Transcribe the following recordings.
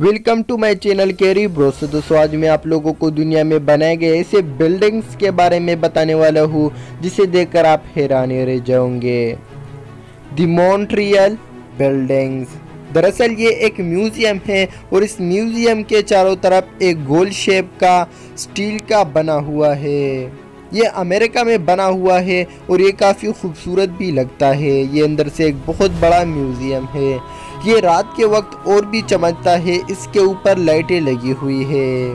Welcome to my channel Carry bro so दोस्तों आज मैं आप लोगों को दुनिया में बनाए गए ऐसे बिल्डिंग्स के बारे में बताने वाला हूँ, जिसे देखकर आप हैरान रह जाओगे। दी मॉन्ट्रियल बिल्डिंग्स दरअसल ये एक म्यूज़ियम है, और इस म्यूज़ियम के चारों तरफ़ एक गोल शेप का स्टील का बना हुआ है। ये अमेरिका में बना हुआ है और ये काफ़ी खूबसूरत भी लगता है। ये अंदर से एक बहुत बड़ा म्यूज़ियम है। ये रात के वक्त और भी चमकता है। इसके ऊपर लाइटें लगी हुई है।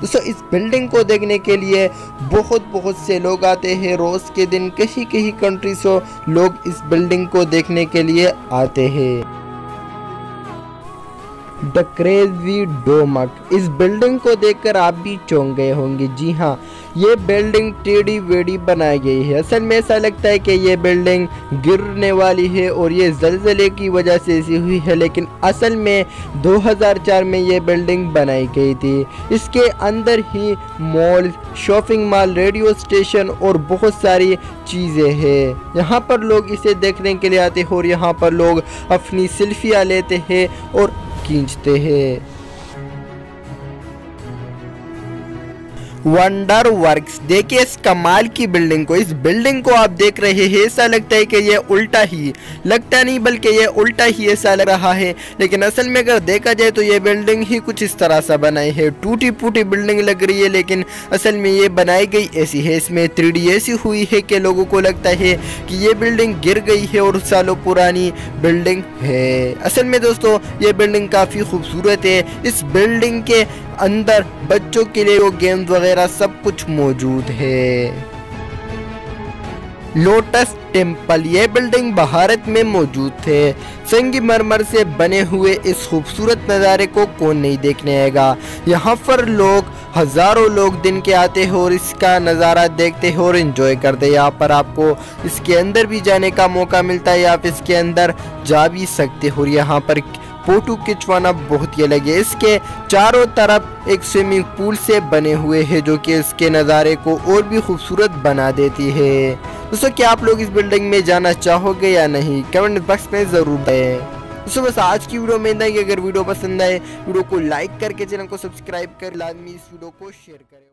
दोस्तों, इस बिल्डिंग को देखने के लिए बहुत बहुत से लोग आते हैं। रोज़ के दिन कहीं कहीं कंट्री से लोग इस बिल्डिंग को देखने के लिए आते हैं। द क्रेजी डोमक। इस बिल्डिंग को देखकर आप भी चौंक गए होंगे। जी हाँ ये बिल्डिंग टेढ़ी वेढ़ी बनाई गई है। असल में ऐसा लगता है कि ये बिल्डिंग गिरने वाली है और ये जलजले की वजह से ऐसी हुई है, लेकिन असल में 2004 में ये बिल्डिंग बनाई गई थी। इसके अंदर ही mall, shopping mall, radio station और बहुत सारी चीज़ें हैं। यहाँ पर लोग इसे देखने के लिए आते हैं और यहाँ पर लोग अपनी सेल्फियाँ लेते हैं और खींचते हैं वंडर वर्क्स देखिए इस कमाल की बिल्डिंग को, इस बिल्डिंग को आप देख रहे हैं, ऐसा लगता है कि ये उल्टा ही, लगता नहीं बल्कि ये उल्टा ही ऐसा लग रहा है। लेकिन असल में अगर देखा जाए तो ये बिल्डिंग ही कुछ इस तरह सा बनाई है। टूटी फूटी बिल्डिंग लग रही है, लेकिन असल में ये बनाई गई ऐसी है। इसमें थ्री ऐसी हुई है कि लोगों को लगता है कि ये बिल्डिंग गिर गई है और सालों पुरानी बिल्डिंग है। असल में दोस्तों, ये बिल्डिंग काफ़ी खूबसूरत है। इस बिल्डिंग के अंदर बच्चों के लिए वो गेम्स वगैरह सब कुछ मौजूद है। लोटस टेंपल ये बिल्डिंग भारत में मौजूद थे। संगमरमर से बने हुए इस खूबसूरत नज़ारे को कौन नहीं देखने आएगा। यहाँ पर लोग, हज़ारों लोग दिन के आते हैं और इसका नज़ारा देखते हैं और इन्जॉय करते हैं। यहाँ पर आपको इसके अंदर भी जाने का मौका मिलता है। आप इसके अंदर जा भी सकते हो और यहाँ पर फ़ोटो खिंचवाना बहुत ही अलग है। इसके चारों तरफ़ एक स्विमिंग पूल से बने हुए हैं, जो कि इसके नज़ारे को और भी खूबसूरत बना देती है। दोस्तों, क्या आप लोग इस बिल्डिंग में जाना चाहोगे या नहीं? कमेंट बॉक्स में ज़रूर बताएँ। दोस्तों, बस आज की वीडियो में इतना ही। अगर वीडियो पसंद आए, वीडियो को लाइक करके चैनल को सब्सक्राइब कर, लाजमी इस वीडियो को शेयर करें।